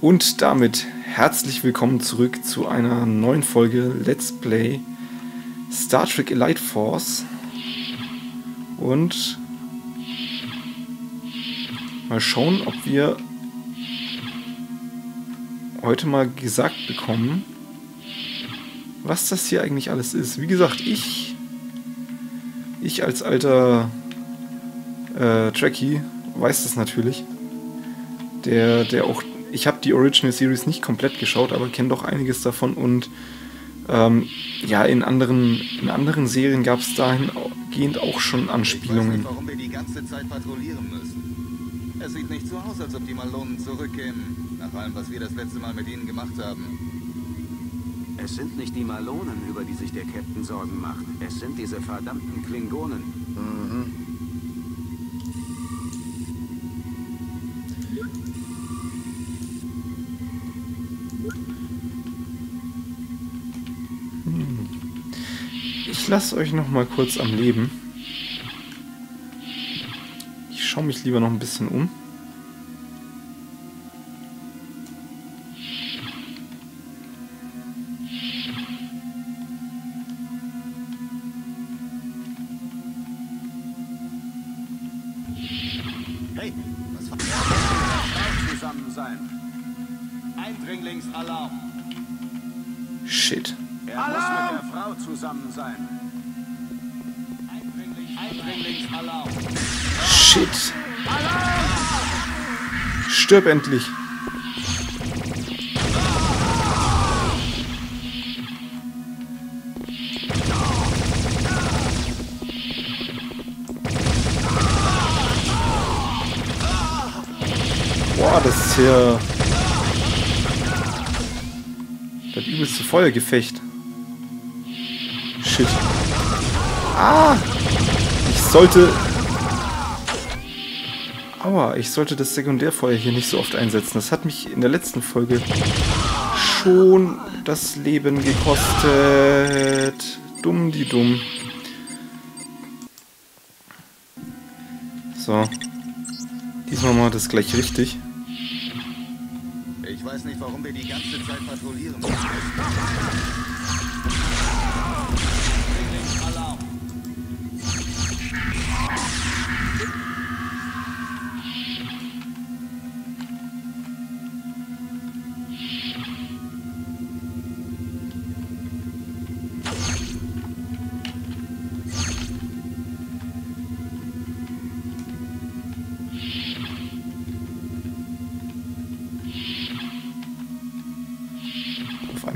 Und damit herzlich willkommen zurück zu einer neuen Folge Let's Play Star Trek Elite Force. Und mal schauen, ob wir heute mal gesagt bekommen, was das hier eigentlich alles ist. Wie gesagt, ich, ich als alter äh, Trekkie weiß das natürlich. Der, der auch ich habe die Original Series nicht komplett geschaut, aber kenne doch einiges davon und ähm, ja, in anderen, in anderen Serien gab es dahingehend auch schon Anspielungen. Ich weiß nicht, warum wir die ganze Zeit patrouillieren müssen. Es sieht nicht so aus, als ob die Malonen zurückkämen, nach allem, was wir das letzte Mal mit ihnen gemacht haben. Es sind nicht die Malonen, über die sich der Captain Sorgen macht. Es sind diese verdammten Klingonen. Mhm. Lasse euch noch mal kurz am Leben. Ich schaue mich lieber noch ein bisschen um. Hey, was war zusammen sein? Eindringlingsalarm. Shit. Er Alarm! muss mit der Frau zusammen sein. Shit. Stirb endlich. Boah, das ist hier das übelste Feuergefecht. Shit. Ah! Sollte... Aua, ich sollte das Sekundärfeuer hier nicht so oft einsetzen. Das hat mich in der letzten Folge schon das Leben gekostet. Dumm die dumm. So. Diesmal machen wir das gleich richtig. Ich weiß nicht, warum wir die ganze Zeit patrouillieren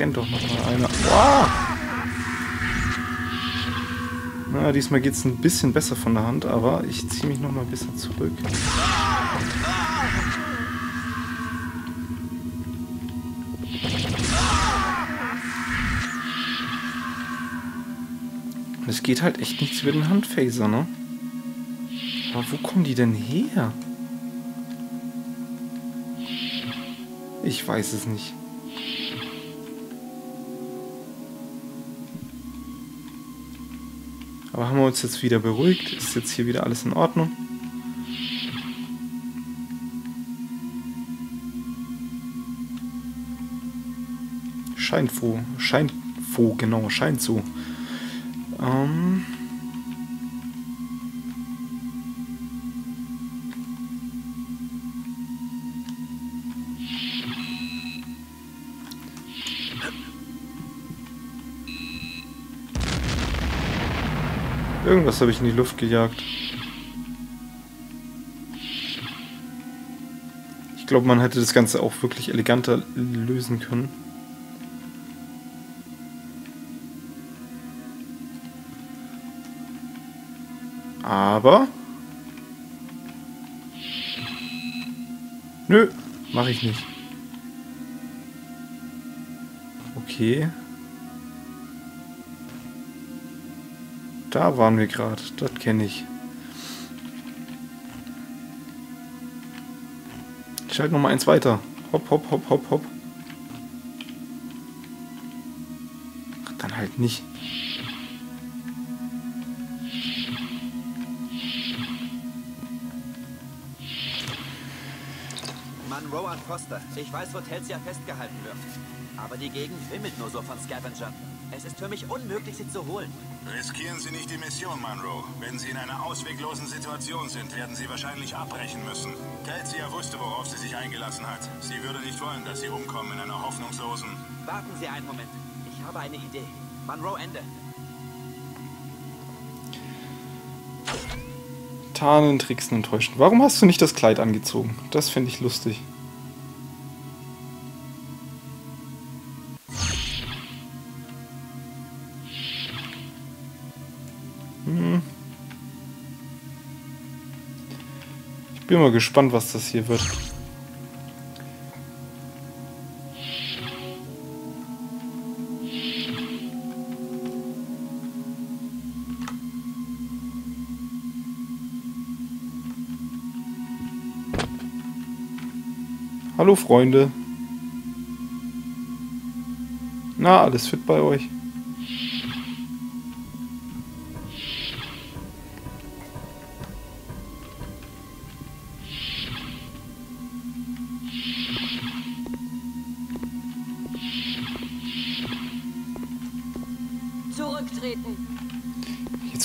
rennt doch noch mal einer. Wow! Na, diesmal geht es ein bisschen besser von der Hand, aber ich ziehe mich noch mal ein bisschen zurück. es geht halt echt nichts über den Handphaser, ne? Aber wo kommen die denn her? Ich weiß es nicht. Aber haben wir uns jetzt wieder beruhigt? Ist jetzt hier wieder alles in Ordnung? Scheint wo, scheint wo, genau, scheint so. Irgendwas habe ich in die Luft gejagt. Ich glaube, man hätte das Ganze auch wirklich eleganter lösen können. Aber... Nö, mache ich nicht. Okay. Da waren wir gerade. Das kenne ich. Ich schalte noch mal eins weiter. Hopp, hopp, hopp, hopp, hopp. Ach, dann halt nicht. Mann, Rowan Foster. Ich weiß, wo Telsia festgehalten wird. Aber die Gegend wimmelt nur so von Scavengern. Es ist für mich unmöglich, sie zu holen. Riskieren Sie nicht die Mission, Monroe. Wenn Sie in einer ausweglosen Situation sind, werden Sie wahrscheinlich abbrechen müssen. Telsia wusste, worauf sie sich eingelassen hat. Sie würde nicht wollen, dass Sie umkommen in einer hoffnungslosen... Warten Sie einen Moment. Ich habe eine Idee. Monroe, Ende. Tarnen, tricksen und täuschen. Warum hast du nicht das Kleid angezogen? Das finde ich lustig. Bin mal gespannt, was das hier wird. Hallo Freunde. Na, alles fit bei euch?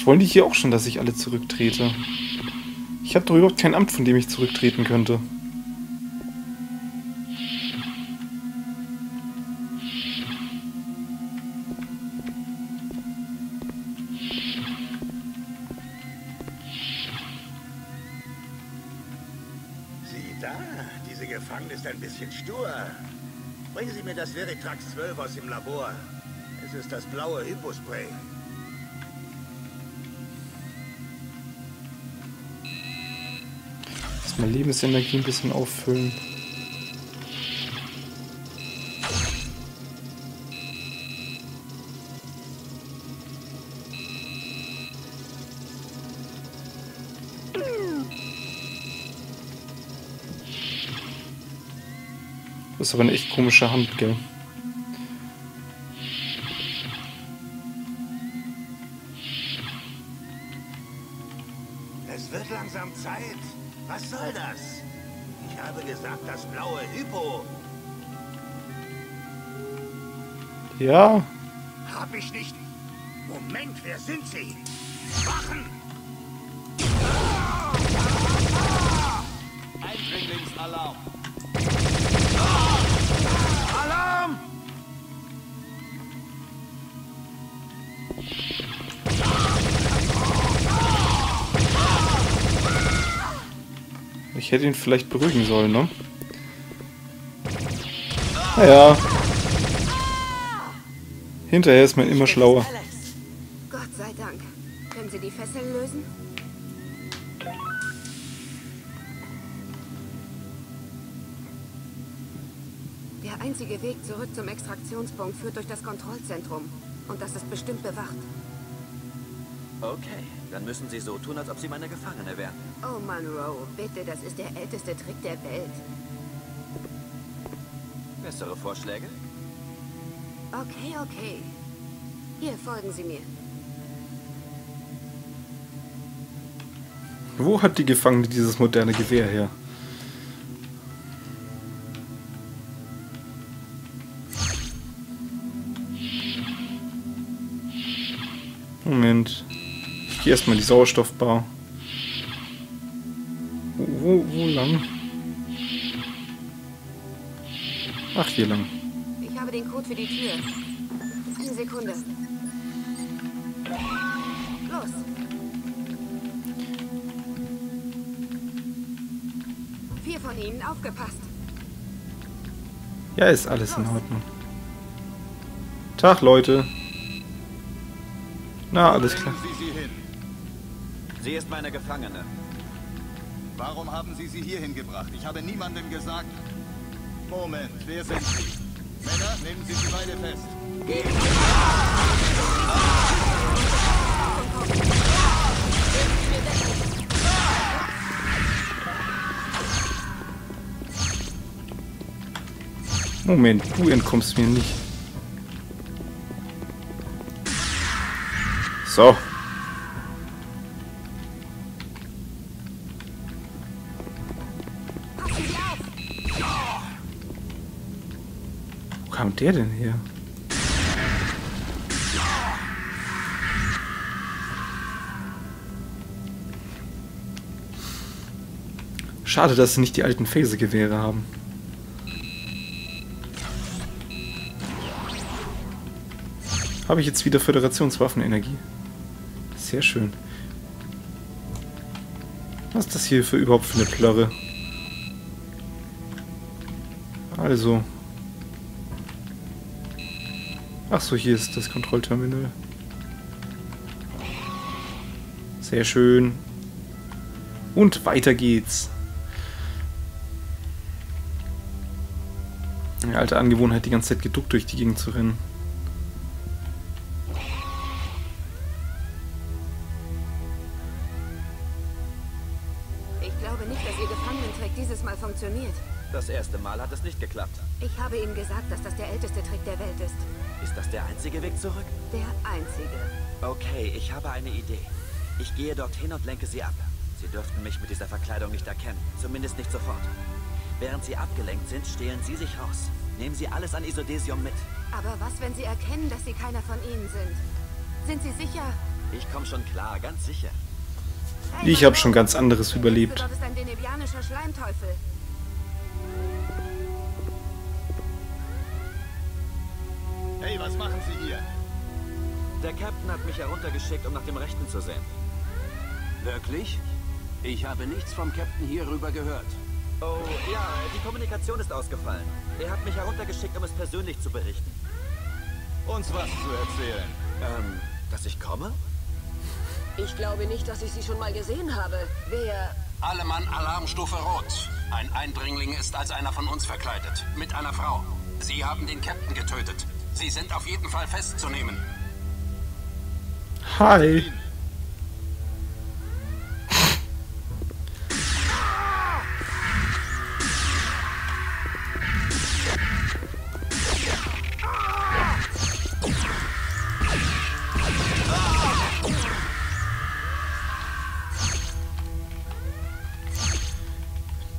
Wollen die hier auch schon, dass ich alle zurücktrete. Ich habe doch überhaupt kein Amt, von dem ich zurücktreten könnte. Sieh da, diese Gefangene ist ein bisschen stur. Bringen Sie mir das Veritrax 12 aus dem Labor. Es ist das blaue Hypospray. Erstmal Lebensenergie ein bisschen auffüllen. Das ist aber eine echt komische Hand, gell? Ja, Hab ich nicht. Moment, wer sind Sie? Wachen! Eindringlingsalarm. Alarm! ich hätte ihn vielleicht beruhigen sollen, ne? Naja. Hinterher ist man immer schlauer. Gott sei Dank. Können Sie die Fesseln lösen? Der einzige Weg zurück zum Extraktionspunkt führt durch das Kontrollzentrum. Und das ist bestimmt bewacht. Okay, dann müssen Sie so tun, als ob Sie meine Gefangene wären. Oh, Monroe, bitte, das ist der älteste Trick der Welt. Bessere Vorschläge? Okay, okay. Hier, folgen Sie mir. Wo hat die Gefangene dieses moderne Gewehr her? Moment. Ich gehe erstmal in die Sauerstoffbar. Wo, wo, wo lang? Ach, hier lang. Für die Tür. Eine Sekunde. Los. Vier von Ihnen, aufgepasst. Ja, ist alles in Ordnung. Tag, Leute. Na, alles klar. Sie sie hin. Sie ist meine Gefangene. Warum haben Sie sie hierhin gebracht? Ich habe niemandem gesagt. Moment, wer sind Sie? Männer, nehmen Sie die Beine fest. Moment, du entkommst mir nicht. So. Kam der denn her? Schade, dass sie nicht die alten Phaser-Gewehre haben. Habe ich jetzt wieder Föderationswaffenenergie. Sehr schön. Was ist das hier für überhaupt für eine Plörre? Also. Ach so, hier ist das Kontrollterminal. Sehr schön. Und weiter geht's. Eine alte Angewohnheit, die ganze Zeit geduckt durch die Gegend zu rennen. Ich glaube nicht, dass Ihr Gefangenentrick dieses Mal funktioniert. Das erste Mal hat es nicht geklappt. Ich habe Ihnen gesagt, dass das der älteste Trick der Welt ist. Ist das der einzige Weg zurück? Der einzige. Okay, ich habe eine Idee. Ich gehe dorthin und lenke sie ab. Sie dürften mich mit dieser Verkleidung nicht erkennen. Zumindest nicht sofort. Während sie abgelenkt sind, stehlen sie sich raus. Nehmen sie alles an Isodesium mit. Aber was, wenn Sie erkennen, dass Sie keiner von Ihnen sind? Sind Sie sicher? Ich komme schon klar, ganz sicher. Ich hab Mann, schon ganz anderes der überlebt. Dort ist ein denevianischer Schleimteufel. Hey, was machen Sie hier? Der Captain hat mich heruntergeschickt, um nach dem Rechten zu sehen. Wirklich? Ich habe nichts vom Captain hierüber gehört. Oh, ja, die Kommunikation ist ausgefallen. Er hat mich heruntergeschickt, um es persönlich zu berichten. Uns was zu erzählen. Ähm, dass ich komme? Ich glaube nicht, dass ich Sie schon mal gesehen habe. Wer... Alle Mann Alarmstufe Rot. Ein Eindringling ist als einer von uns verkleidet. Mit einer Frau. Sie haben den Captain getötet. Sie sind auf jeden Fall festzunehmen. Hi.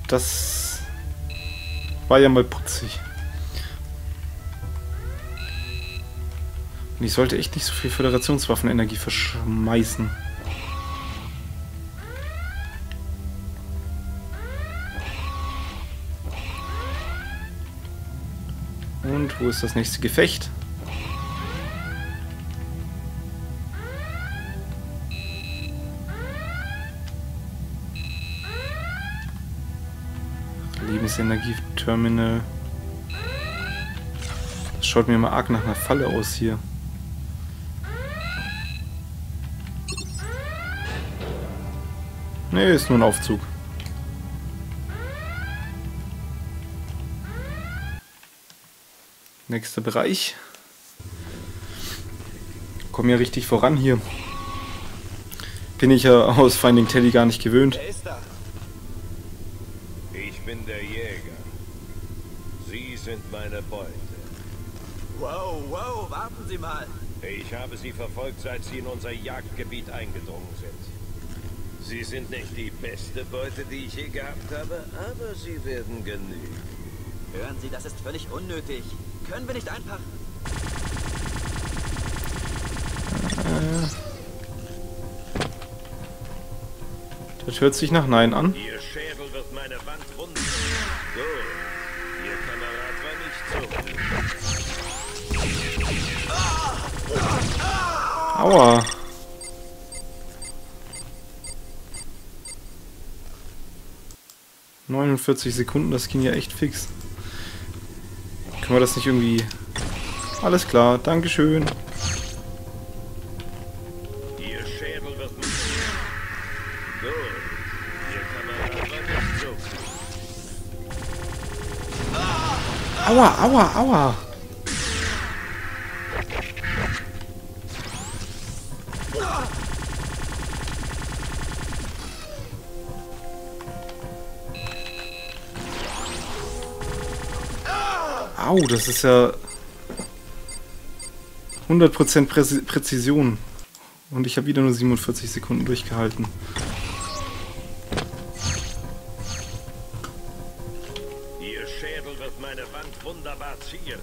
Das war ja mal putzig. Ich sollte echt nicht so viel Föderationswaffenenergie verschmeißen. Und wo ist das nächste Gefecht? Lebensenergieterminal. Das schaut mir mal arg nach einer Falle aus hier. Nee, ist nur ein Aufzug. Nächster Bereich. Komm ja richtig voran hier. Bin ich ja aus Finding Teddy gar nicht gewöhnt. Wer ist da? Ich bin der Jäger. Sie sind meine Beute. Wow, wow, warten Sie mal. Ich habe sie verfolgt, seit sie in unser Jagdgebiet eingedrungen sind. Sie sind nicht die beste Beute, die ich je gehabt habe, aber sie werden genügen. Hören Sie, das ist völlig unnötig. Können wir nicht einfach... Das hört sich nach Nein an. Ihr Schädel wird meine Wand runden. Gut. Ihr Kamerad war nicht so. Aua. ...49 Sekunden, das ging ja echt fix. Können wir das nicht irgendwie... Alles klar, Dankeschön. Aua, aua, aua. Au, das ist ja 100% Präzi Präzision. Und ich habe wieder nur 47 Sekunden durchgehalten. Ihr Schädel wird meine Wand wunderbar zieren.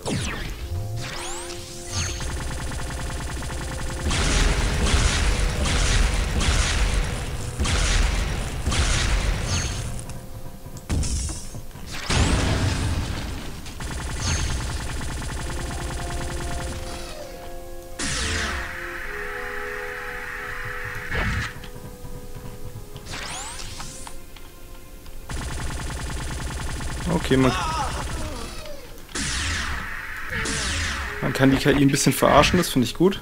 Okay, man, man kann die KI ein bisschen verarschen, das finde ich gut.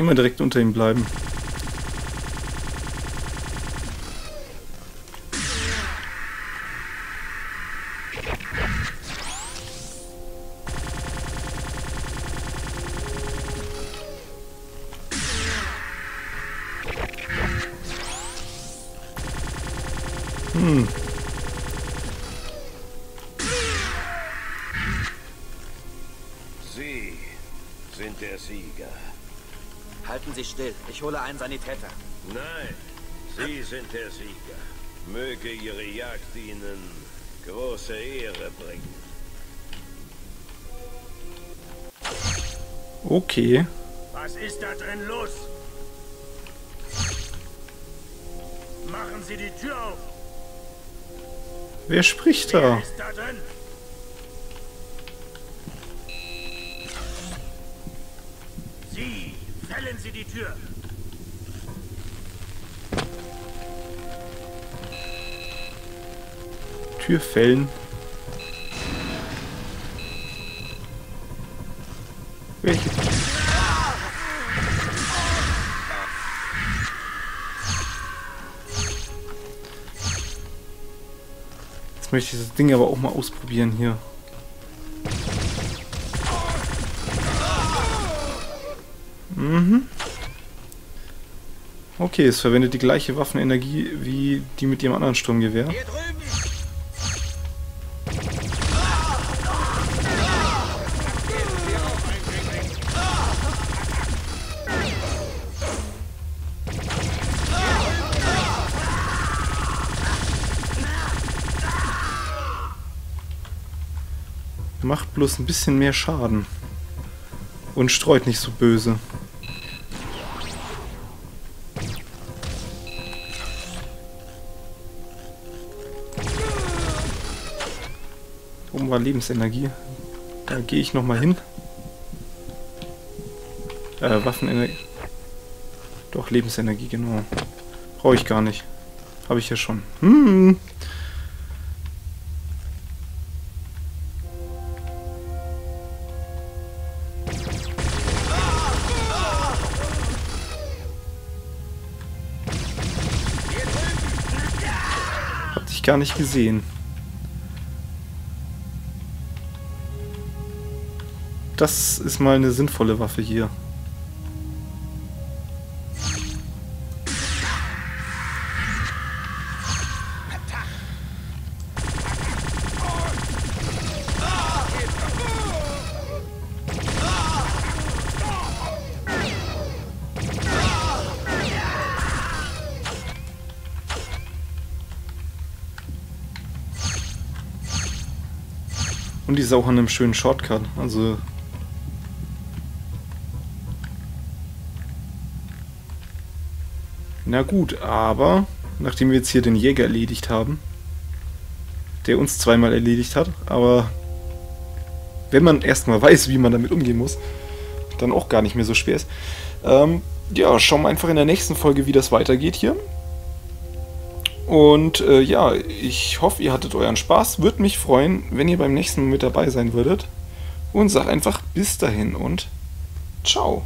Immer direkt unter ihm bleiben. Still. Ich hole einen Sanitäter. Nein, Sie sind der Sieger. Möge Ihre Jagd Ihnen große Ehre bringen. Okay. Was ist da drin los? Machen Sie die Tür auf. Wer spricht da? Ist da drin? Fällen Sie die Tür. Tür fällen. Welche? Jetzt möchte ich das Ding aber auch mal ausprobieren hier. Okay, es verwendet die gleiche Waffenenergie wie die mit ihrem anderen Sturmgewehr. Macht bloß ein bisschen mehr Schaden. Und streut nicht so böse. War Lebensenergie. Da gehe ich nochmal hin. Äh, Waffenenergie. Doch, Lebensenergie, genau. Brauche ich gar nicht. Habe ich ja schon. Hm. Hab dich gar nicht gesehen. Das ist mal eine sinnvolle Waffe hier. Und die ist auch an einem schönen Shortcut. Also. Na gut, aber nachdem wir jetzt hier den Jäger erledigt haben, der uns zweimal erledigt hat, aber wenn man erstmal weiß, wie man damit umgehen muss, dann auch gar nicht mehr so schwer ist. Ähm, ja, schauen wir einfach in der nächsten Folge, wie das weitergeht hier. Und äh, ja, ich hoffe, ihr hattet euren Spaß. Würde mich freuen, wenn ihr beim nächsten Mal mit dabei sein würdet. Und sag einfach bis dahin und ciao.